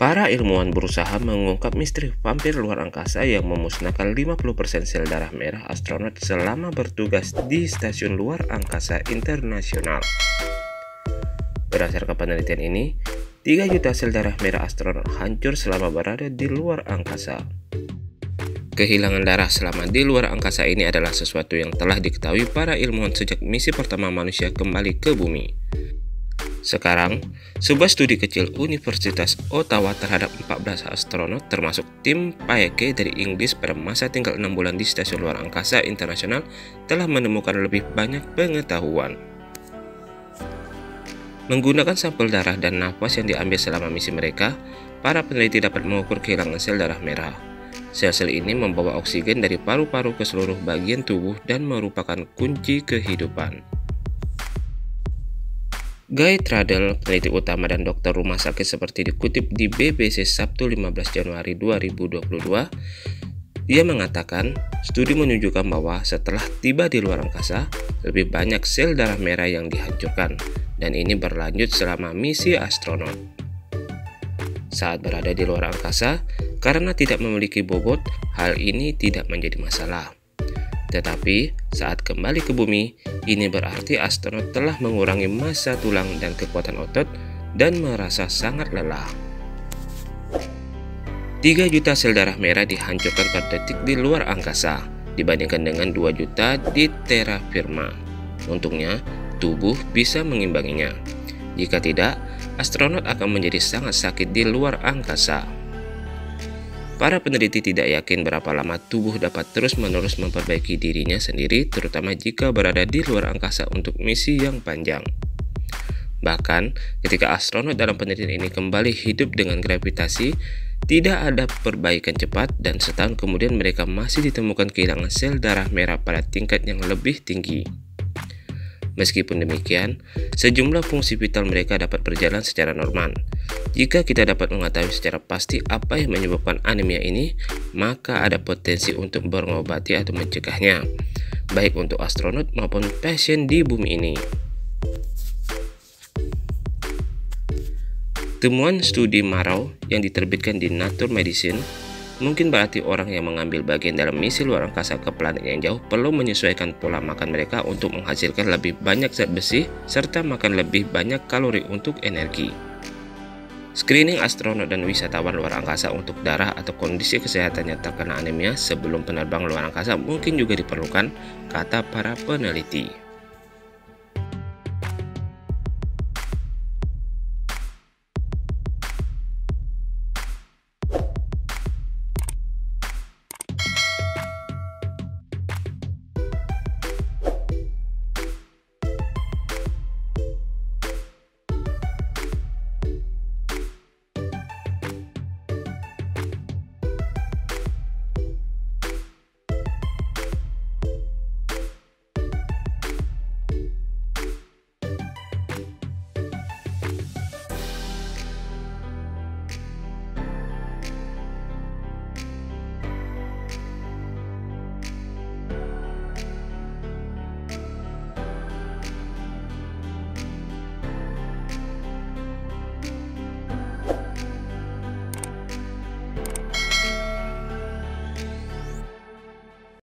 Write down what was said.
Para ilmuwan berusaha mengungkap misteri vampir luar angkasa yang memusnahkan 50% sel darah merah astronot selama bertugas di stasiun luar angkasa internasional. Berdasarkan penelitian ini, 3 juta sel darah merah astronot hancur selama berada di luar angkasa. Kehilangan darah selama di luar angkasa ini adalah sesuatu yang telah diketahui para ilmuwan sejak misi pertama manusia kembali ke bumi. Sekarang, sebuah studi kecil Universitas Ottawa terhadap 14 astronot termasuk tim Paeke dari Inggris pada masa tinggal 6 bulan di Stasiun Luar Angkasa Internasional telah menemukan lebih banyak pengetahuan. Menggunakan sampel darah dan nafas yang diambil selama misi mereka, para peneliti dapat mengukur kehilangan sel darah merah. Sel-sel ini membawa oksigen dari paru-paru ke seluruh bagian tubuh dan merupakan kunci kehidupan. Guy Tradell, peneliti utama dan dokter rumah sakit seperti dikutip di BBC Sabtu 15 Januari 2022, dia mengatakan studi menunjukkan bahwa setelah tiba di luar angkasa, lebih banyak sel darah merah yang dihancurkan, dan ini berlanjut selama misi astronot. Saat berada di luar angkasa, karena tidak memiliki bobot, hal ini tidak menjadi masalah. Tetapi saat kembali ke bumi, ini berarti astronot telah mengurangi massa tulang dan kekuatan otot dan merasa sangat lelah. 3 juta sel darah merah dihancurkan per detik di luar angkasa dibandingkan dengan 2 juta di terra firma. Untungnya, tubuh bisa mengimbanginya. Jika tidak, astronot akan menjadi sangat sakit di luar angkasa. Para peneliti tidak yakin berapa lama tubuh dapat terus-menerus memperbaiki dirinya sendiri, terutama jika berada di luar angkasa untuk misi yang panjang. Bahkan, ketika astronot dalam penelitian ini kembali hidup dengan gravitasi, tidak ada perbaikan cepat dan setahun kemudian mereka masih ditemukan kehilangan sel darah merah pada tingkat yang lebih tinggi. Meskipun demikian, sejumlah fungsi vital mereka dapat berjalan secara normal. Jika kita dapat mengetahui secara pasti apa yang menyebabkan anemia ini, maka ada potensi untuk mengobati atau mencegahnya, baik untuk astronot maupun pasien di bumi ini. Temuan studi Marau yang diterbitkan di Nature Medicine Mungkin berarti orang yang mengambil bagian dalam misi luar angkasa ke planet yang jauh perlu menyesuaikan pola makan mereka untuk menghasilkan lebih banyak zat besi serta makan lebih banyak kalori untuk energi. Screening astronot dan wisatawan luar angkasa untuk darah atau kondisi kesehatannya terkena anemia sebelum penerbang luar angkasa mungkin juga diperlukan, kata para peneliti.